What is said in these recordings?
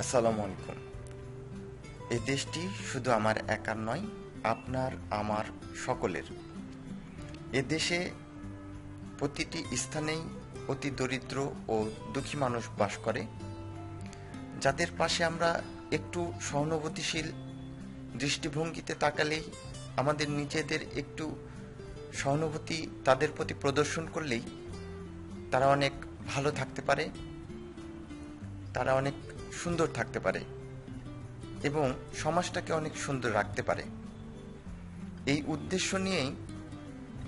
আসসালামু আলাইকুম। এই দেশটি শুধু আমার একার নয়, আপনার, আমার সকলের। এ দেশে প্রতিটি স্থানেই অতি দরিদ্র ও দুঃখী মানুষ বাস করে, যাদের পাশে আমরা একটু সহানুভূতিশীল দৃষ্টিভঙ্গিতে তাকালেই, আমাদের নিজেদের একটু সহানুভূতি তাদের প্রতি প্রদর্শন করলেই তারা অনেক ভালো থাকতে পারে, তারা অনেক সুন্দর থাকতে পারে এবং সমাজটাকে অনেক সুন্দর রাখতে পারে। এই উদ্দেশ্য নিয়েই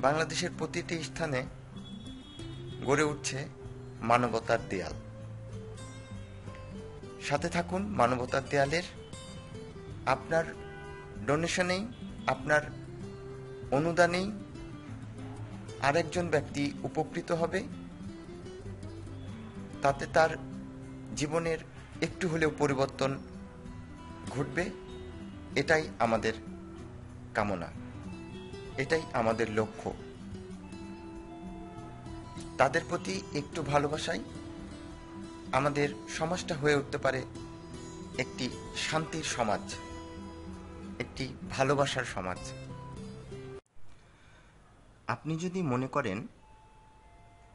বাংলাদেশের প্রতিটি স্থানে গড়ে উঠছে মানবতার দেয়াল। সাথে থাকুন, মানবতার দেয়ালের আপনার ডোনেশনেই, আপনার অনুদানেই আরেকজন ব্যক্তি উপকৃত হবে। তাতে তার জীবনের একটু হলেও পরিবর্তন ঘটবে, এটাই আমাদের কামনা। এটাই আমাদের লক্ষ্য। তাদের প্রতি একটু ভালোবাসাই আমাদের সমাজটা হয়ে উঠতে পারে একটি শান্তির সমাজ, একটি ভালোবাসার সমাজ। আপনি যদি মনে করেন,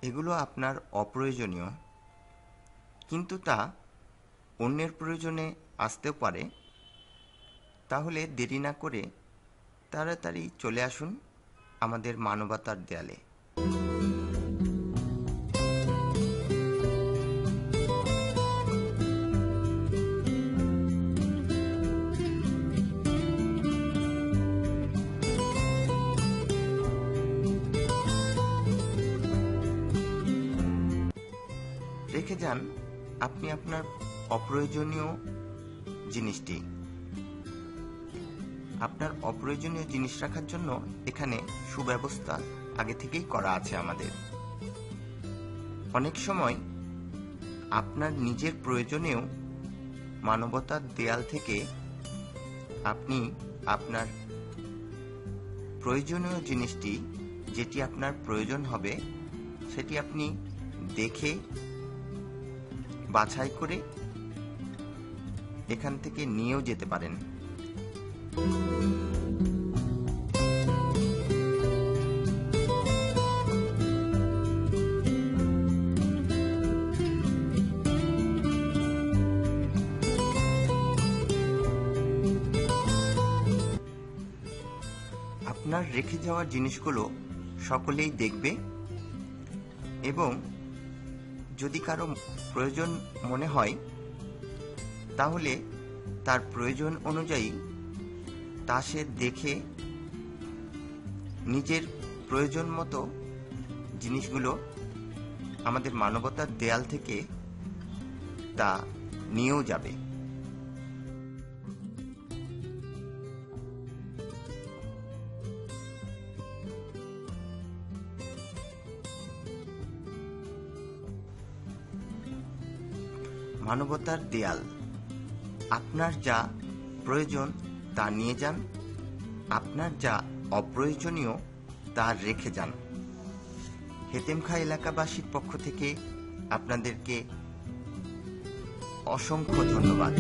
এগুলো আপনার অপ্রয়োজনীয়, কিন্তু তা অন্যের প্রয়োজনে আসতেও পারে, তাহলে দেরি না করে তাড়াতাড়ি চলে আসুন আমাদের মানবতার দেয়ালে। রেখে যান, আপনি আপনার অপ্রয়োজনীয় জিনিসটি। আপনার অপ্রয়োজনীয় জিনিস রাখার জন্য এখানে সুব্যবস্থা আগে থেকেই করা আছে আমাদের। অনেক সময় আপনার নিজের প্রয়োজনেও মানবতার দেয়াল থেকে আপনি আপনার প্রয়োজনীয় জিনিসটি, যেটি আপনার প্রয়োজন হবে, সেটি আপনি দেখে, বাছাই করে এখান থেকে নিয়েও যেতে পারেন। আপনার রেখে যাওয়া জিনিসগুলো সকলেই দেখবে এবং যদি কারও প্রয়োজন মনে হয় তাহলে তার প্রয়োজন অনুযায়ী তা সে দেখে নিজের প্রয়োজন মতো জিনিসগুলো আমাদের মানবতার দেয়াল থেকে তা নিয়েও যাবে। মানবতার দেয়াল আপনার যা প্রয়োজন তা নিয়ে যান। আপনার যা অপ্রয়োজনীয় তা রেখে যান। হেতেমখা এলাকাবাসীর পক্ষ থেকে আপনাদেরকে অসংখ্য ধন্যবাদ।